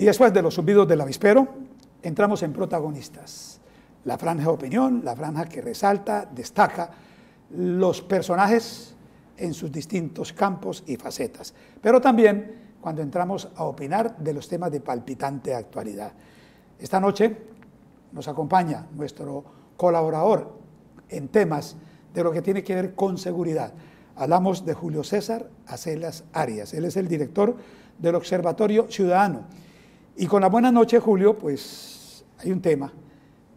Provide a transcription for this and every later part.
Y después de los subidos del avispero, entramos en protagonistas. La franja de opinión, la franja que resalta, destaca los personajes en sus distintos campos y facetas. Pero también cuando entramos a opinar de los temas de palpitante actualidad. Esta noche nos acompaña nuestro colaborador en temas de lo que tiene que ver con seguridad. Hablamos de Julio César Acelas Arias. Él es el director del Observatorio Ciudadano. Y con la buena noche, Julio, pues hay un tema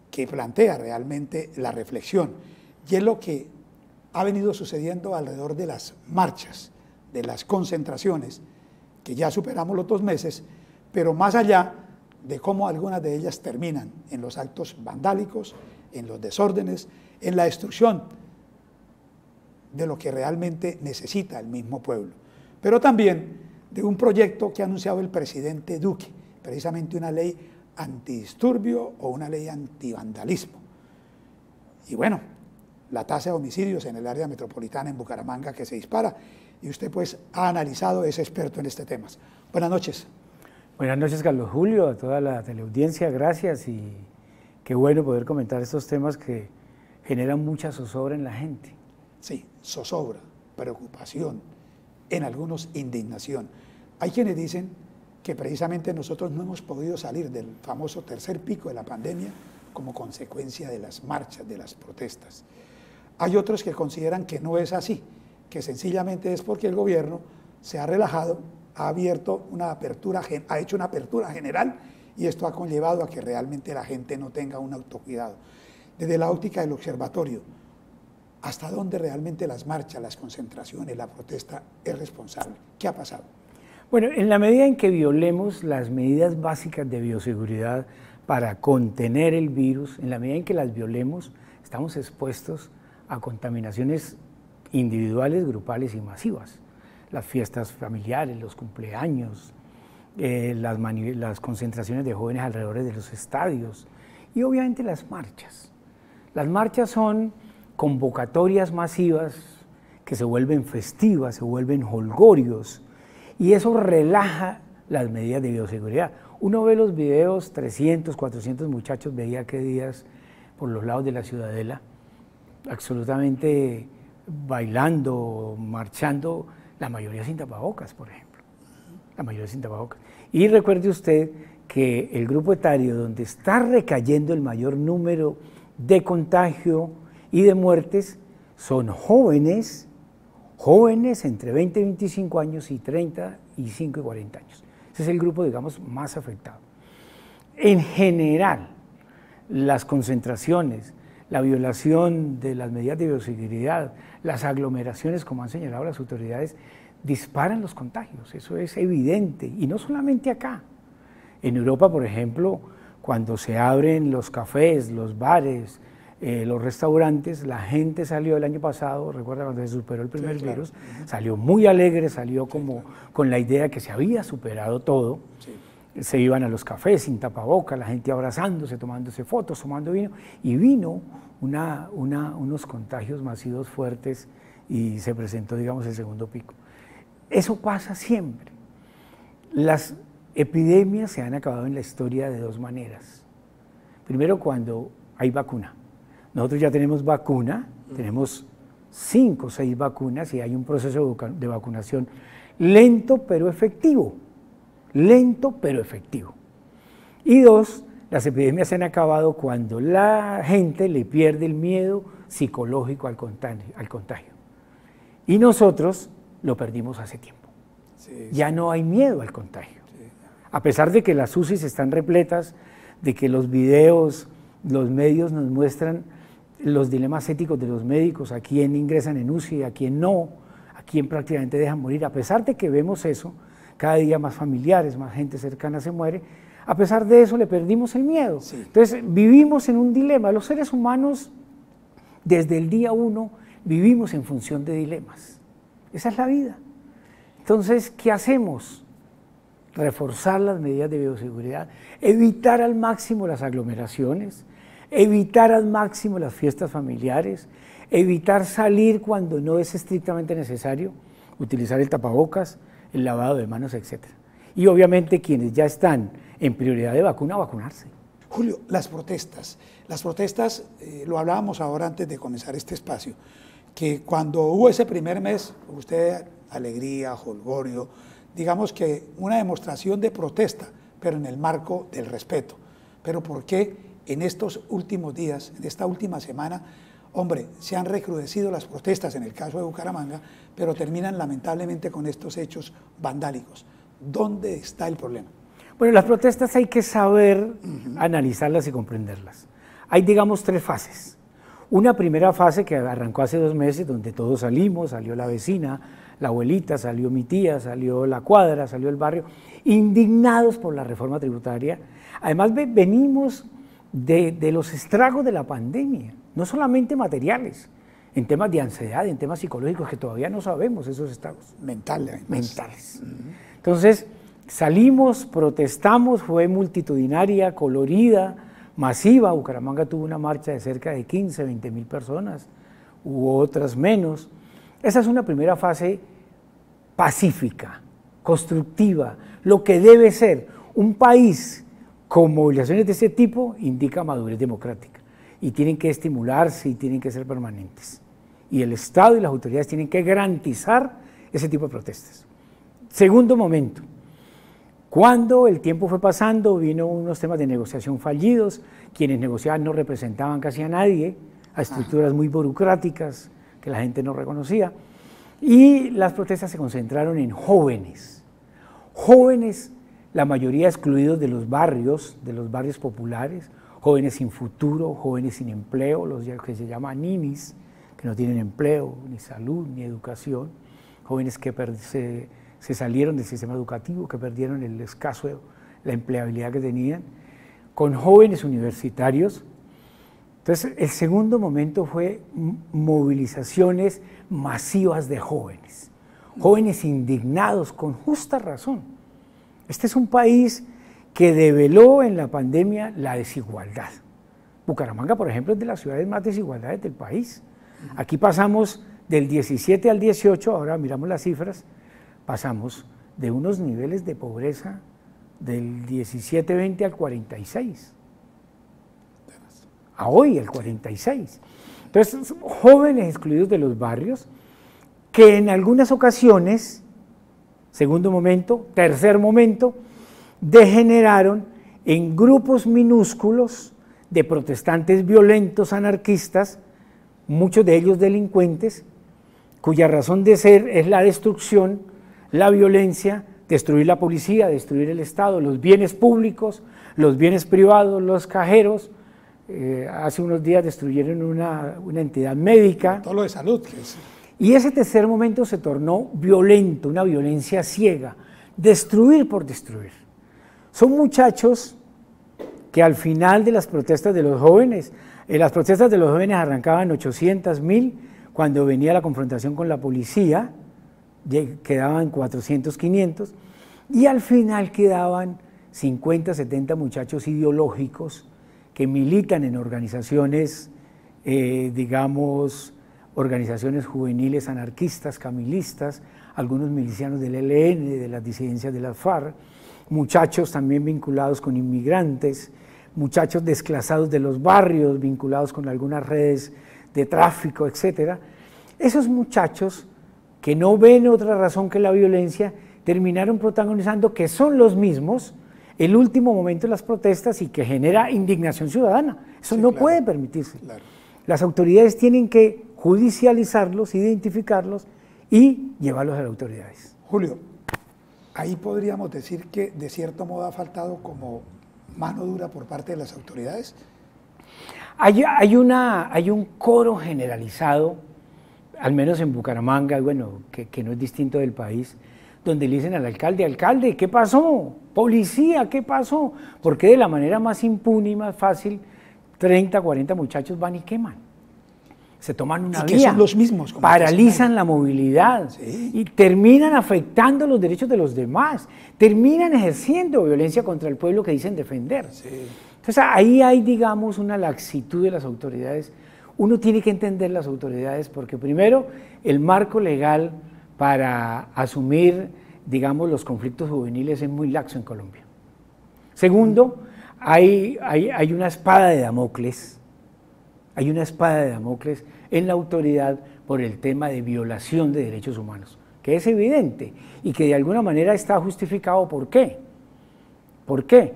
que plantea realmente la reflexión. Y es lo que ha venido sucediendo alrededor de las marchas, de las concentraciones, que ya superamos los dos meses, pero más allá de cómo algunas de ellas terminan en los actos vandálicos, en los desórdenes, en la destrucción de lo que realmente necesita el mismo pueblo, pero también de un proyecto que ha anunciado el presidente Duque, precisamente una ley antidisturbio o una ley antivandalismo. Y bueno, la tasa de homicidios en el área metropolitana en Bucaramanga que se dispara, y usted pues ha analizado, es experto en este tema. Buenas noches. Buenas noches, Carlos Julio, a toda la teleaudiencia, gracias y qué bueno poder comentar estos temas que generan mucha zozobra en la gente. Sí, zozobra, preocupación, en algunos indignación. Hay quienes dicen que precisamente nosotros no hemos podido salir del famoso tercer pico de la pandemia como consecuencia de las marchas, de las protestas. Hay otros que consideran que no es así, que sencillamente es porque el gobierno se ha relajado ha abierto una apertura, ha hecho una apertura general y esto ha conllevado a que realmente la gente no tenga un autocuidado. Desde la óptica del observatorio, ¿hasta dónde realmente las marchas, las concentraciones, la protesta es responsable? ¿Qué ha pasado? Bueno, en la medida en que violemos las medidas básicas de bioseguridad para contener el virus, en la medida en que las violemos, estamos expuestos a contaminaciones individuales, grupales y masivas las fiestas familiares, los cumpleaños, eh, las, las concentraciones de jóvenes alrededor de los estadios y obviamente las marchas. Las marchas son convocatorias masivas que se vuelven festivas, se vuelven holgorios y eso relaja las medidas de bioseguridad. Uno ve los videos, 300, 400 muchachos veía que días por los lados de la ciudadela, absolutamente bailando, marchando, la mayoría sin tapabocas, por ejemplo. La mayoría sin tapabocas. Y recuerde usted que el grupo etario donde está recayendo el mayor número de contagio y de muertes son jóvenes, jóvenes entre 20 y 25 años y 35 y 40 años. Ese es el grupo, digamos, más afectado. En general, las concentraciones, la violación de las medidas de bioseguridad, las aglomeraciones, como han señalado las autoridades, disparan los contagios, eso es evidente, y no solamente acá. En Europa, por ejemplo, cuando se abren los cafés, los bares, eh, los restaurantes, la gente salió el año pasado, recuerda cuando se superó el primer virus, salió muy alegre, salió como con la idea que se había superado todo. Se iban a los cafés sin tapaboca, la gente abrazándose, tomándose fotos, tomando vino, y vino una, unos contagios masivos fuertes y se presentó, digamos, el segundo pico. Eso pasa siempre. Las epidemias se han acabado en la historia de dos maneras. Primero, cuando hay vacuna. Nosotros ya tenemos vacuna, tenemos cinco o seis vacunas y hay un proceso de vacunación lento pero efectivo. Lento pero efectivo. Y dos, las epidemias se han acabado cuando la gente le pierde el miedo psicológico al contagio. Y nosotros lo perdimos hace tiempo. ya no hay miedo al contagio. A pesar de que las UCIs están repletas, de que los videos, los medios nos muestran los dilemas éticos de los médicos, a quién ingresan en UCI, a quién no, a quién prácticamente dejan morir. A pesar de que vemos eso, cada día más familiares, más gente cercana se muere, a pesar de eso le perdimos el miedo. Entonces vivimos en un dilema. Los seres humanos, desde el día uno, vivimos en función de dilemas. Esa es la vida. Entonces, ¿qué hacemos? Reforzar las medidas de bioseguridad, evitar al máximo las aglomeraciones, evitar al máximo las fiestas familiares, evitar salir cuando no es estrictamente necesario, utilizar el tapabocas, el lavado de manos, etc. Y obviamente quienes ya están en prioridad de vacuna, vacunarse. Julio, las protestas. Las protestas, eh, lo hablábamos ahora antes de comenzar este espacio, que cuando hubo ese primer mes, usted, alegría, holgorio, digamos que una demostración de protesta, pero en el marco del respeto. Pero ¿por qué en estos últimos días, en esta última semana, hombre, se han recrudecido las protestas en el caso de Bucaramanga, pero terminan lamentablemente con estos hechos vandálicos? ¿Dónde está el problema? Bueno, las protestas hay que saber analizarlas y comprenderlas. Hay, digamos, tres fases. Una primera fase que arrancó hace dos meses, donde todos salimos, salió la vecina, la abuelita, salió mi tía, salió la cuadra, salió el barrio, indignados por la reforma tributaria. Además, venimos de, los estragos de la pandemia, no solamente materiales, en temas de ansiedad, en temas psicológicos que todavía no sabemos esos estragos. Mentales. Mentales. Entonces, salimos, protestamos, fue multitudinaria, colorida, masiva. Bucaramanga tuvo una marcha de cerca de 15, 20 mil personas, hubo otras menos. Esa es una primera fase pacífica, constructiva, lo que debe ser un país con movilizaciones de ese tipo indica madurez democrática. Y tienen que estimularse y tienen que ser permanentes. Y el Estado y las autoridades tienen que garantizar ese tipo de protestas. Segundo momento, cuando el tiempo fue pasando, vino unos temas de negociación fallidos, quienes negociaban no representaban casi a nadie, a estructuras muy burocráticas que la gente no reconocía, y las protestas se concentraron en jóvenes, jóvenes, la mayoría excluidos de los barrios, de los barrios populares, jóvenes sin futuro, jóvenes sin empleo, los que se llaman ninis, que no tienen empleo, ni salud, ni educación, jóvenes que se se salieron del sistema educativo, que perdieron el escaso, la empleabilidad que tenían, con jóvenes universitarios. Entonces, el segundo momento fue movilizaciones masivas de jóvenes, jóvenes indignados con justa razón. Este es un país que develó en la pandemia la desigualdad. Bucaramanga, por ejemplo, es de las ciudades más desigualdades del país. Aquí pasamos del 17 al 18, ahora miramos las cifras, pasamos de unos niveles de pobreza del 17-20 al 46. A hoy, el 46. Entonces, jóvenes excluidos de los barrios que en algunas ocasiones, segundo momento, tercer momento, degeneraron en grupos minúsculos de protestantes violentos, anarquistas, muchos de ellos delincuentes, cuya razón de ser es la destrucción la violencia, destruir la policía, destruir el Estado, los bienes públicos, los bienes privados, los cajeros. Eh, hace unos días destruyeron una, entidad médica. Todo lo de salud. Y ese tercer momento se tornó violento, una violencia ciega, destruir por destruir. Son muchachos que al final de las protestas de los jóvenes, eh, las protestas de los jóvenes arrancaban 800 mil cuando venía la confrontación con la policía, quedaban 400, 500, y al final quedaban 50, 70 muchachos ideológicos que militan en organizaciones, eh, digamos, organizaciones juveniles anarquistas, camilistas, algunos milicianos del ELN, de las disidencias de la FARC, muchachos también vinculados con inmigrantes, muchachos desclasados de los barrios, vinculados con algunas redes de tráfico, etc. Esos muchachos que no ven otra razón que la violencia, terminaron protagonizando que son los mismos el último momento de las protestas y que genera indignación ciudadana. Eso no puede permitirse. Las autoridades tienen que judicializarlos, identificarlos y llevarlos a las autoridades. Julio, ahí podríamos decir que de cierto modo ha faltado como mano dura por parte de las autoridades. Hay, hay, una, hay un coro generalizado al menos en Bucaramanga, bueno, que, no es distinto del país, donde le dicen al alcalde, alcalde, ¿qué pasó? Policía, ¿qué pasó? Porque de la manera más impune y más fácil, 30, 40 muchachos van y queman. Se toman una y son los mismos. paralizan la movilidad y terminan afectando los derechos de los demás, terminan ejerciendo violencia contra el pueblo que dicen defender. Entonces ahí hay, digamos, una laxitud de las autoridades uno tiene que entender las autoridades porque primero el marco legal para asumir, digamos, los conflictos juveniles es muy laxo en Colombia. Segundo, hay, hay, hay una espada de Damocles, hay una espada de Damocles en la autoridad por el tema de violación de derechos humanos, que es evidente y que de alguna manera está justificado. ¿Por qué? ¿Por qué?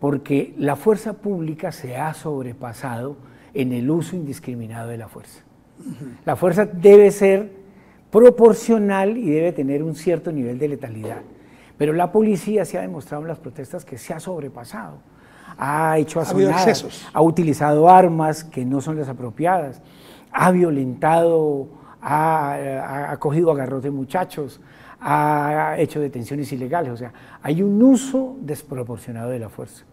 Porque la fuerza pública se ha sobrepasado en el uso indiscriminado de la fuerza. La fuerza debe ser proporcional y debe tener un cierto nivel de letalidad. Pero la policía se ha demostrado en las protestas que se ha sobrepasado. Ha hecho asonadas, ha, ha utilizado armas que no son las apropiadas, ha violentado, ha, cogido agarros de muchachos, ha hecho detenciones ilegales. O sea, hay un uso desproporcionado de la fuerza.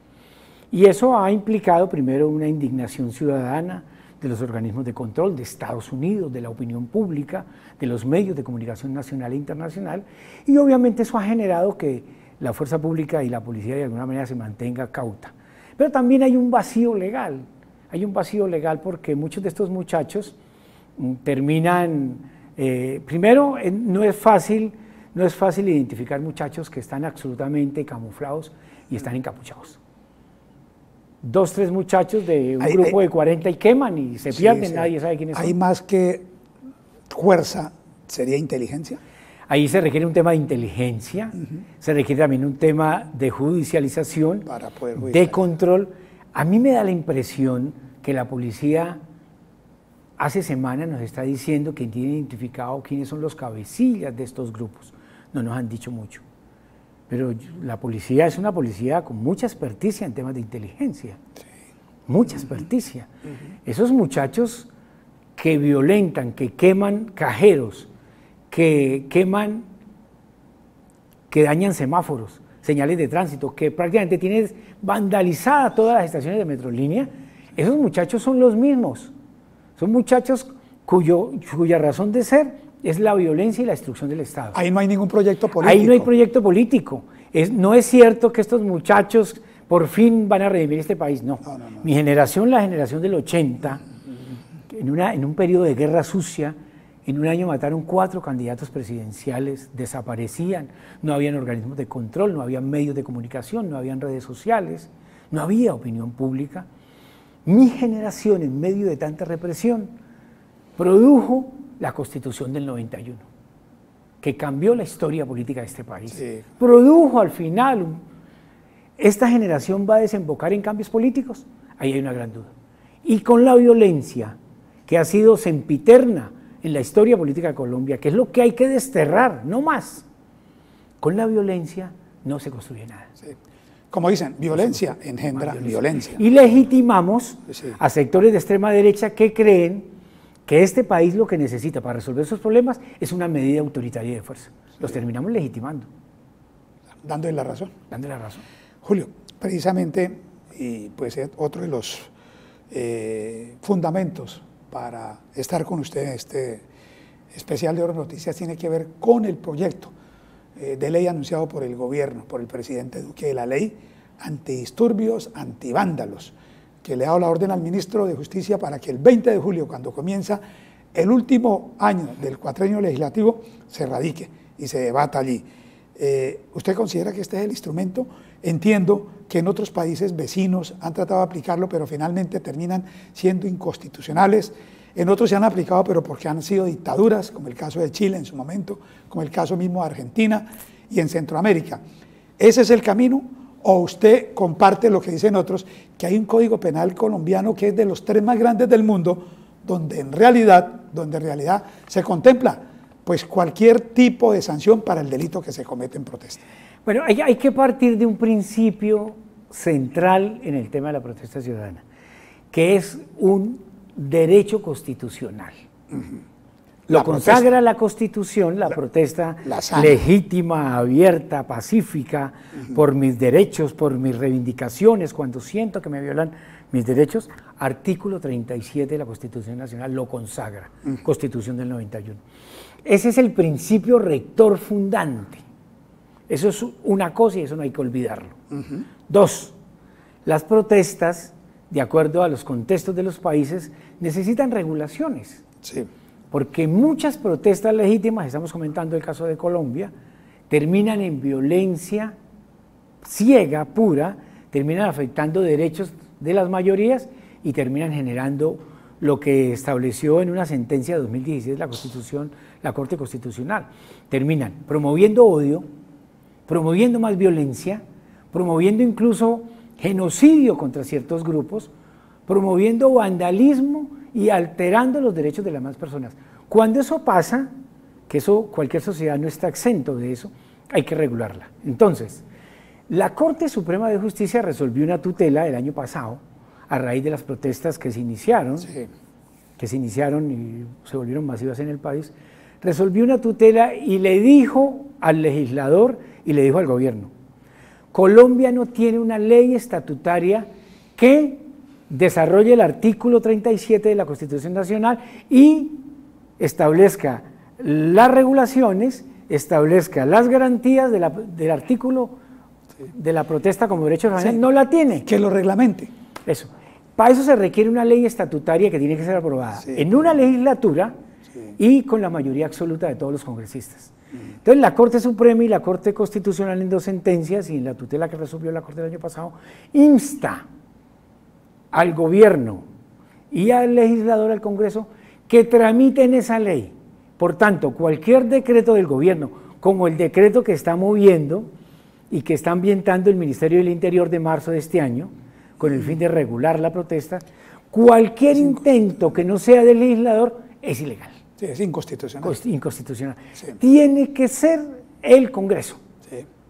Y eso ha implicado primero una indignación ciudadana de los organismos de control de Estados Unidos, de la opinión pública, de los medios de comunicación nacional e internacional, y obviamente eso ha generado que la fuerza pública y la policía de alguna manera se mantenga cauta. Pero también hay un vacío legal, hay un vacío legal porque muchos de estos muchachos mm, terminan, eh, primero, no es fácil, no es fácil identificar muchachos que están absolutamente camuflados y están encapuchados dos, tres muchachos de un grupo de 40 y queman y se pierden, nadie sabe quiénes son. ¿Hay más que fuerza? ¿Sería inteligencia? Ahí se requiere un tema de inteligencia, se requiere también un tema de judicialización, Para poder de control. A mí me da la impresión que la policía hace semanas nos está diciendo que tiene identificado quiénes son los cabecillas de estos grupos. No nos han dicho mucho. Pero la policía es una policía con mucha experticia en temas de inteligencia. Mucha experticia. Esos muchachos que violentan, que queman cajeros, que queman, que dañan semáforos, señales de tránsito, que prácticamente tienen vandalizada todas las estaciones de Metrolínea, esos muchachos son los mismos. Son muchachos cuyo, cuya razón de ser es la violencia y la destrucción del Estado. Ahí no hay ningún proyecto político. Ahí no hay proyecto político. Es, no es cierto que estos muchachos por fin van a redimir este país, no. Mi generación, la generación del 80, en, una, en un periodo de guerra sucia, en un año mataron cuatro candidatos presidenciales, desaparecían, no habían organismos de control, no había medios de comunicación, no habían redes sociales, no había opinión pública. Mi generación, en medio de tanta represión, produjo la Constitución del 91, que cambió la historia política de este país. Produjo al final, ¿esta generación va a desembocar en cambios políticos? Ahí hay una gran duda. Y con la violencia, que ha sido sempiterna en la historia política de Colombia, que es lo que hay que desterrar, no más. Con la violencia no se construye nada. Como dicen, violencia engendra violencia. Y legitimamos a sectores de extrema derecha que creen que este país lo que necesita para resolver esos problemas es una medida autoritaria de fuerza. Los terminamos legitimando. Dándole la razón. Dándole la razón. Julio, precisamente, y pues otro de los eh, fundamentos para estar con usted en este especial de Oro Noticias tiene que ver con el proyecto eh, de ley anunciado por el gobierno, por el presidente Duque, de la ley antidisturbios, antivándalos que le ha dado la orden al ministro de Justicia para que el 20 de julio, cuando comienza el último año del cuatrenio legislativo, se radique y se debata allí. Eh, ¿Usted considera que este es el instrumento? Entiendo que en otros países vecinos han tratado de aplicarlo, pero finalmente terminan siendo inconstitucionales. En otros se han aplicado, pero porque han sido dictaduras, como el caso de Chile en su momento, como el caso mismo de Argentina y en Centroamérica. ¿Ese es el camino o usted comparte lo que dicen otros, que hay un código penal colombiano que es de los tres más grandes del mundo, donde en realidad, donde en realidad se contempla pues cualquier tipo de sanción para el delito que se comete en protesta. Bueno, hay, que partir de un principio central en el tema de la protesta ciudadana, que es un derecho constitucional. Lo consagra la Constitución, la, protesta legítima, abierta, pacífica, por mis derechos, por mis reivindicaciones, cuando siento que me violan mis derechos. Artículo 37 de la Constitución Nacional lo consagra, Constitución del 91. Ese es el principio rector fundante. Eso es una cosa y eso no hay que olvidarlo. Dos, las protestas, de acuerdo a los contextos de los países, necesitan regulaciones. Sí porque muchas protestas legítimas, estamos comentando el caso de Colombia, terminan en violencia ciega, pura, terminan afectando derechos de las mayorías y terminan generando lo que estableció en una sentencia de 2016 la Constitución, la Corte Constitucional. Terminan promoviendo odio, promoviendo más violencia, promoviendo incluso genocidio contra ciertos grupos, promoviendo vandalismo y alterando los derechos de las más personas. Cuando eso pasa, que eso cualquier sociedad no está exento de eso, hay que regularla. Entonces, la Corte Suprema de Justicia resolvió una tutela el año pasado a raíz de las protestas que se iniciaron, que se iniciaron y se volvieron masivas en el país, resolvió una tutela y le dijo al legislador y le dijo al gobierno, Colombia no tiene una ley estatutaria que desarrolle el artículo 37 de la Constitución Nacional y establezca las regulaciones, establezca las garantías del artículo de la protesta como derecho nacional, no la tiene. Que lo reglamente. Eso. Para eso se requiere una ley estatutaria que tiene que ser aprobada en una legislatura y con la mayoría absoluta de todos los congresistas. Entonces la Corte Suprema y la Corte Constitucional en dos sentencias y en la tutela que resolvió la Corte el año pasado, insta al gobierno y al legislador, al Congreso, que tramiten esa ley. Por tanto, cualquier decreto del gobierno, como el decreto que está moviendo y que está ambientando el Ministerio del Interior de marzo de este año, con el fin de regular la protesta, cualquier intento que no sea del legislador es ilegal. Sí, es inconstitucional. inconstitucional. Tiene que ser el Congreso.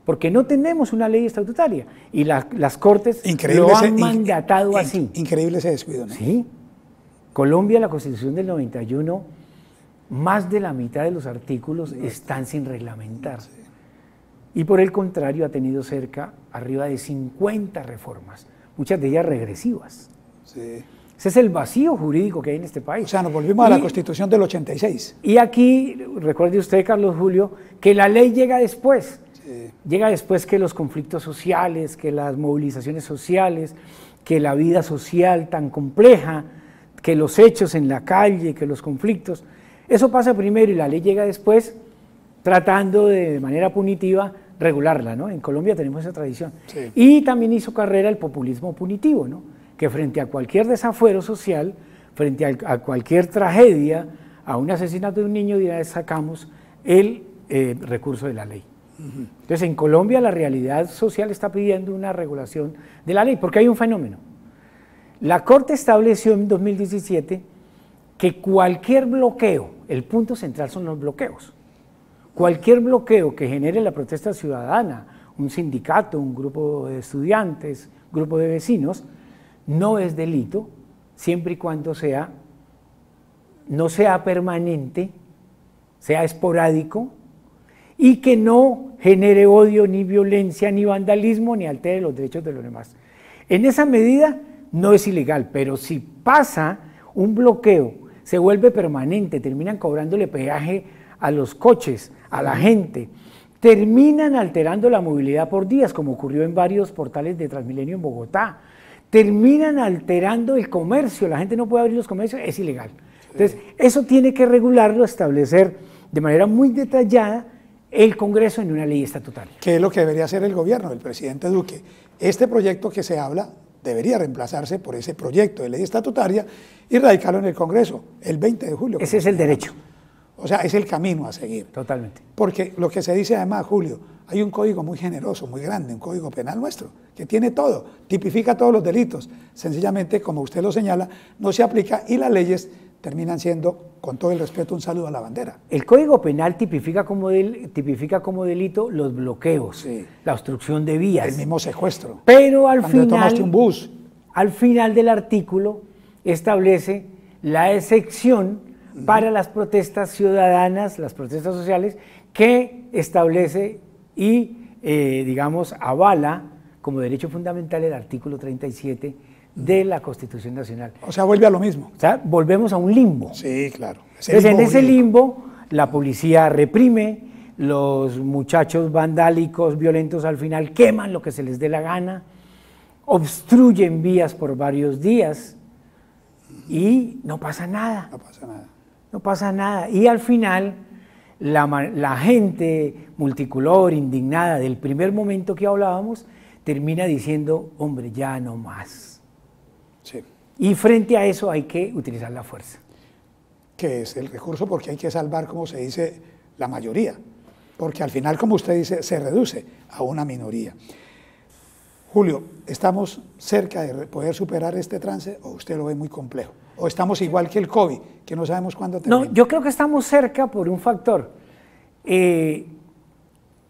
Porque no tenemos una ley estatutaria y las Cortes lo han mandatado así. Increíble ese descuido, ¿no? Sí. Colombia, la Constitución del 91, más de la mitad de los artículos están sin reglamentar. Y por el contrario, ha tenido cerca, arriba de 50 reformas muchas de ellas regresivas. Sí. Ese es el vacío jurídico que hay en este país. O sea, nos volvimos a la Constitución del 86. Y aquí, recuerde usted, Carlos Julio, que la ley llega después. Llega después que los conflictos sociales, que las movilizaciones sociales, que la vida social tan compleja, que los hechos en la calle, que los conflictos. Eso pasa primero y la ley llega después tratando de manera punitiva regularla, ¿no? En Colombia tenemos esa tradición. Y también hizo carrera el populismo punitivo, ¿no? Que frente a cualquier desafuero social, frente a, cualquier tragedia, a un asesinato de un niño, ya sacamos el eh, recurso de la ley. Entonces, en Colombia la realidad social está pidiendo una regulación de la ley, porque hay un fenómeno. La Corte estableció en 2017 que cualquier bloqueo, el punto central son los bloqueos, Cualquier bloqueo que genere la protesta ciudadana, un sindicato, un grupo de estudiantes, grupo de vecinos, no es delito siempre y cuando sea no sea permanente, sea esporádico y que no genere odio, ni violencia, ni vandalismo, ni altere los derechos de los demás. En esa medida no es ilegal, pero si pasa un bloqueo, se vuelve permanente, terminan cobrándole peaje a los coches, a la gente, terminan alterando la movilidad por días, como ocurrió en varios portales de Transmilenio en Bogotá, terminan alterando el comercio, la gente no puede abrir los comercios, es ilegal. Entonces, eso tiene que regularlo, establecer de manera muy detallada el Congreso en una ley estatutaria. ¿Qué es lo que debería hacer el gobierno, el presidente Duque? Este proyecto que se habla debería reemplazarse por ese proyecto de ley estatutaria y radicarlo en el Congreso el 20 de julio. Ese es el derecho. O sea, es el camino a seguir. Totalmente. Porque lo que se dice además, Julio, hay un código muy generoso, muy grande, un código penal nuestro, que tiene todo, tipifica todos los delitos. Sencillamente, como usted lo señala, no se aplica y las leyes terminan siendo, con todo el respeto, un saludo a la bandera. El Código Penal tipifica como, tipifica como delito los bloqueos, la obstrucción de vías. El mismo secuestro. Pero al final, un bus. al final del artículo establece la excepción para las protestas ciudadanas, las protestas sociales, que establece y, eh, digamos, avala como derecho fundamental el artículo 37 de la Constitución Nacional. O sea, vuelve a lo mismo. O sea, volvemos a un limbo. Sí, claro. Entonces, en ese limbo, la policía reprime, los muchachos vandálicos, violentos, al final queman lo que se les dé la gana, obstruyen vías por varios días y no pasa nada. No pasa nada no pasa nada. Y al final, la, gente multicolor, indignada del primer momento que hablábamos, termina diciendo, hombre, ya no más. Sí. Y frente a eso hay que utilizar la fuerza. Que es el recurso porque hay que salvar, como se dice, la mayoría. Porque al final, como usted dice, se reduce a una minoría. Julio, ¿estamos cerca de poder superar este trance o usted lo ve muy complejo? ¿O estamos igual que el COVID, que no sabemos cuándo termina? No, yo creo que estamos cerca por un factor. Eh,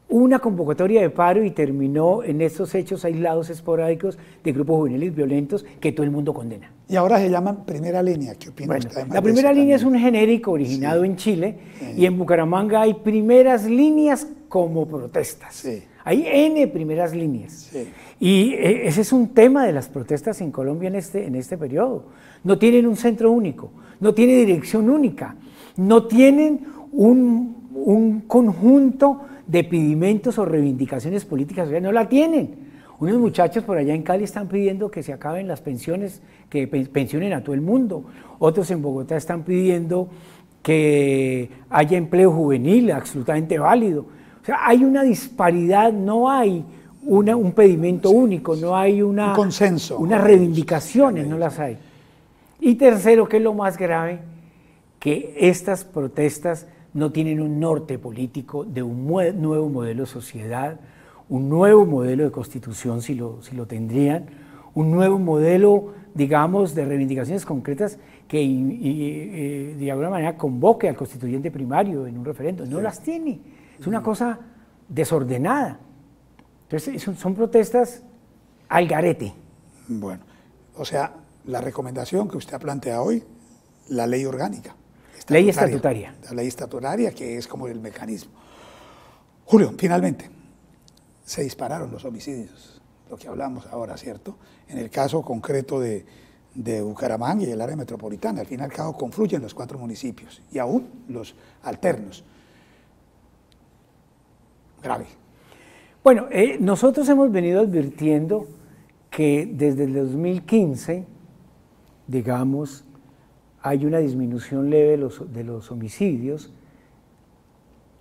una convocatoria de paro y terminó en estos hechos aislados esporádicos de grupos juveniles violentos que todo el mundo condena. Y ahora se llaman primera línea. ¿Qué opina usted? La primera línea es un genérico originado en Chile y en Bucaramanga hay primeras líneas como protestas. Hay N primeras líneas. Y eh, ese es un tema de las protestas en Colombia en este, en este periodo. No tienen un centro único, no tienen dirección única, no tienen un, un conjunto de pedimentos o reivindicaciones políticas, no la tienen. Unos muchachos por allá en Cali están pidiendo que se acaben las pensiones, que pensionen a todo el mundo. Otros en Bogotá están pidiendo que haya empleo juvenil absolutamente válido. Sea, hay una disparidad, no hay una, un pedimento único, no hay una, un consenso. Unas reivindicaciones, no las hay. Y tercero, que es lo más grave, que estas protestas no tienen un norte político de un nuevo modelo de sociedad, un nuevo modelo de constitución si lo, si lo tendrían, un nuevo modelo, digamos, de reivindicaciones concretas que eh, de alguna manera convoque al constituyente primario en un referendo. No las tiene. Es una cosa desordenada. Entonces, son, son protestas al garete. Bueno, o sea, la recomendación que usted ha planteado hoy, la ley orgánica. Ley estatutaria. La ley estatutaria, que es como el mecanismo. Julio, finalmente, se dispararon los homicidios, lo que hablamos ahora, ¿cierto? En el caso concreto de, de Bucaramanga y el área metropolitana, al fin y al cabo confluyen los cuatro municipios y aún los alternos. Bueno, eh, nosotros hemos venido advirtiendo que desde el 2015, digamos, hay una disminución leve de los, de los homicidios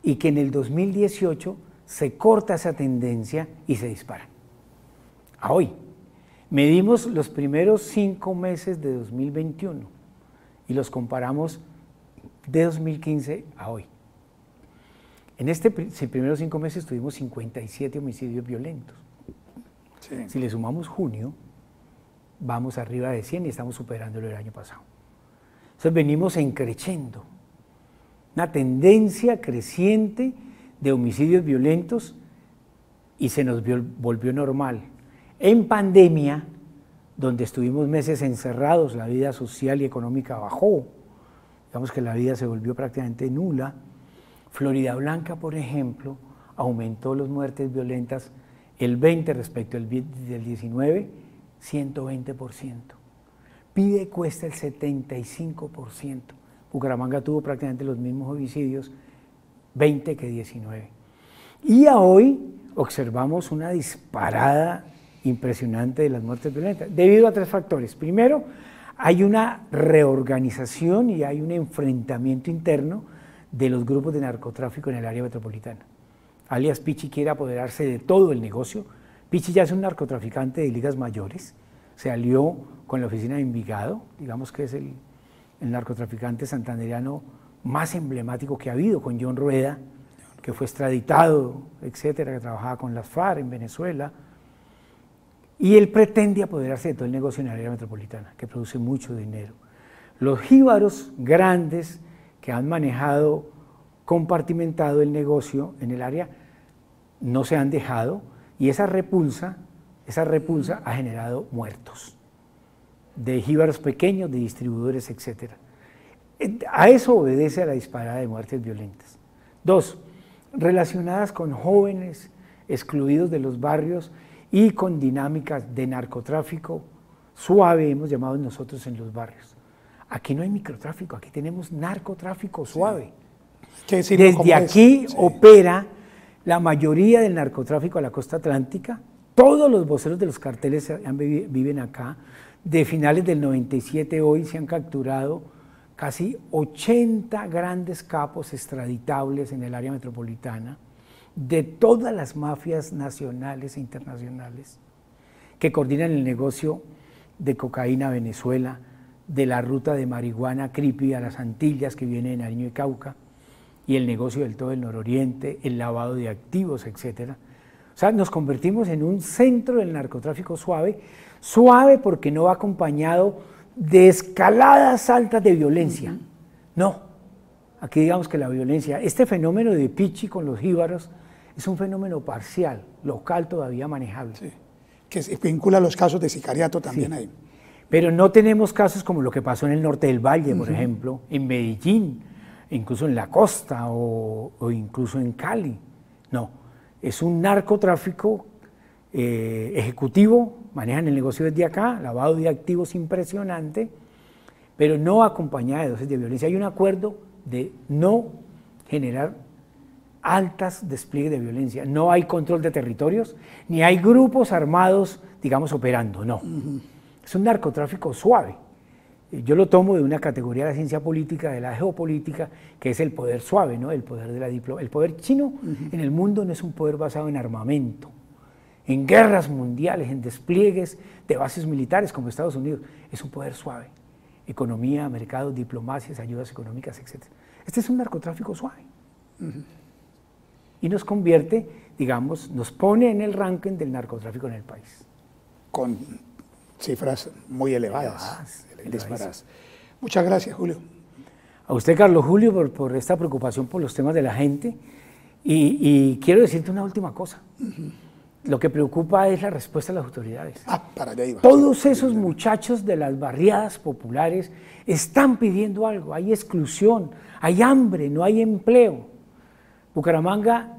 y que en el 2018 se corta esa tendencia y se dispara. A hoy. Medimos los primeros cinco meses de 2021 y los comparamos de 2015 a hoy. En este primeros cinco meses tuvimos 57 homicidios violentos. Si le sumamos junio, vamos arriba de 100 y estamos superando el año pasado. Entonces venimos encreciendo, una tendencia creciente de homicidios violentos y se nos volvió normal. En pandemia, donde estuvimos meses encerrados, la vida social y económica bajó, digamos que la vida se volvió prácticamente nula. Florida Blanca, por ejemplo, aumentó las muertes violentas el 20 respecto al 19, 120%. Pide cuesta el 75%. Bucaramanga tuvo prácticamente los mismos homicidios, 20 que 19. Y a hoy observamos una disparada impresionante de las muertes violentas, debido a tres factores. Primero, hay una reorganización y hay un enfrentamiento interno de los grupos de narcotráfico en el área metropolitana. Alias Pichi quiere apoderarse de todo el negocio. Pichi ya es un narcotraficante de ligas mayores, se alió con la oficina de Envigado, digamos que es el, el narcotraficante santanderiano más emblemático que ha habido, con John Rueda, que fue extraditado, etcétera, que trabajaba con las FARC en Venezuela. Y él pretende apoderarse de todo el negocio en la área metropolitana, que produce mucho dinero. Los jíbaros grandes que han manejado compartimentado el negocio en el área no se han dejado y esa repulsa, esa repulsa ha generado muertos de jíbaros pequeños, de distribuidores, etc. A eso obedece a la disparada de muertes violentas. Dos, relacionadas con jóvenes excluidos de los barrios y con dinámicas de narcotráfico suave, hemos llamado nosotros en los barrios. Aquí no hay microtráfico, aquí tenemos narcotráfico suave. Desde aquí opera la mayoría del narcotráfico a la costa atlántica. Todos los voceros de los carteles viven acá. De finales del 97 hoy se han capturado casi 80 grandes capos extraditables en el área metropolitana de todas las mafias nacionales e internacionales. que coordinan el negocio de cocaína a Venezuela, de la ruta de marihuana creepy a las Antillas que viene de Nariño y Cauca, y el negocio del todo el nororiente, el lavado de activos, etc. O sea, nos convertimos en un centro del narcotráfico suave, suave porque no va acompañado de escaladas altas de violencia. No, aquí digamos que la violencia, este fenómeno de Pichi con los jíbaros es un fenómeno parcial, local todavía manejable. Sí. Que vincula los casos de sicariato también ahí. Pero no tenemos casos como lo que pasó en el norte del Valle, por ejemplo, en Medellín, incluso en la costa o, incluso en Cali. No, es un narcotráfico eh, ejecutivo, manejan el negocio desde acá, lavado de activos impresionante, pero no acompañado de dosis de violencia. Hay un acuerdo de no generar altas despliegues de violencia. No hay control de territorios, ni hay grupos armados, digamos, operando, no. Es un narcotráfico suave. Yo lo tomo de una categoría de la ciencia política, de la geopolítica, que es el poder suave, ¿no? el poder de la diplomacia. El poder chino en el mundo no es un poder basado en armamento, en guerras mundiales, en despliegues de bases militares como Estados Unidos. Es un poder suave. Economía, mercados, diplomacias, ayudas económicas, etc. Este es un narcotráfico suave. Y nos convierte, digamos, nos pone en el ranking del narcotráfico en el país. Con cifras muy elevadas. Muchas gracias, Julio. A usted, Carlos Julio, por, esta preocupación por los temas de la gente. Y, quiero decirte una última cosa. Lo que preocupa es la respuesta de las autoridades. Ah, para allá iba. Todos esos muchachos de las barriadas populares están pidiendo algo. Hay exclusión, hay hambre, no hay empleo. Bucaramanga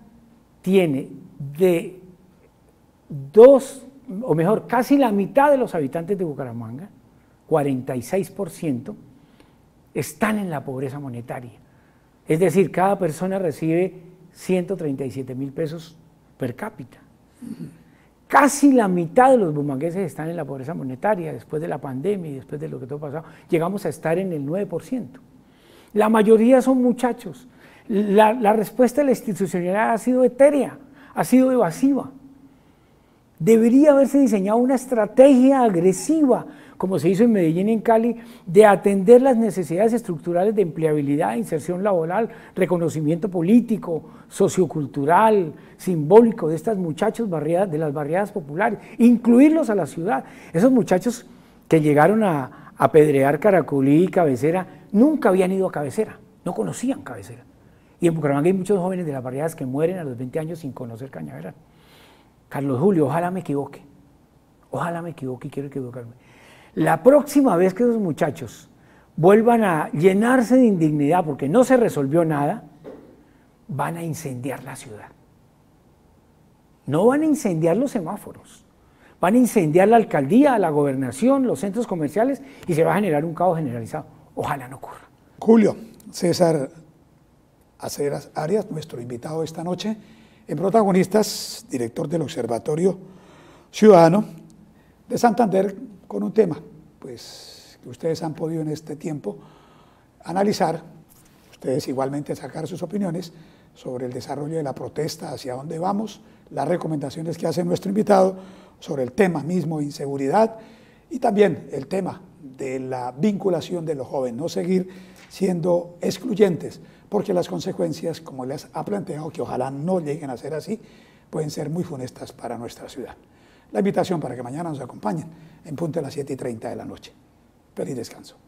tiene de dos, o mejor, casi la mitad de los habitantes de Bucaramanga 46%, están en la pobreza monetaria. Es decir, cada persona recibe 137 mil pesos per cápita. Casi la mitad de los bumangueses están en la pobreza monetaria después de la pandemia y después de lo que todo pasado. Llegamos a estar en el 9%. La mayoría son muchachos. La, la respuesta de la institucionalidad ha sido etérea, ha sido evasiva. Debería haberse diseñado una estrategia agresiva como se hizo en Medellín y en Cali, de atender las necesidades estructurales de empleabilidad, inserción laboral, reconocimiento político, sociocultural, simbólico de estas muchachos barriadas, de las barriadas populares, incluirlos a la ciudad. Esos muchachos que llegaron a apedrear Caracolí y Cabecera nunca habían ido a Cabecera, no conocían Cabecera. Y en Bucaramanga hay muchos jóvenes de las barriadas que mueren a los 20 años sin conocer Cañaveral. Carlos Julio, ojalá me equivoque. Ojalá me equivoque y quiero equivocarme. La próxima vez que esos muchachos vuelvan a llenarse de indignidad porque no se resolvió nada, van a incendiar la ciudad. No van a incendiar los semáforos, van a incendiar la alcaldía, la gobernación, los centros comerciales y se va a generar un caos generalizado. Ojalá no ocurra. Julio, César Aceras Arias, nuestro invitado esta noche, en Protagonistas, director del Observatorio Ciudadano de Santander, con un tema pues, que ustedes han podido en este tiempo analizar, ustedes igualmente sacar sus opiniones sobre el desarrollo de la protesta, hacia dónde vamos, las recomendaciones que hace nuestro invitado sobre el tema mismo, inseguridad, y también el tema de la vinculación de los jóvenes, no seguir siendo excluyentes, porque las consecuencias, como les ha planteado, que ojalá no lleguen a ser así, pueden ser muy funestas para nuestra ciudad la invitación para que mañana nos acompañen en punto a las 7 y 30 de la noche. Feliz descanso.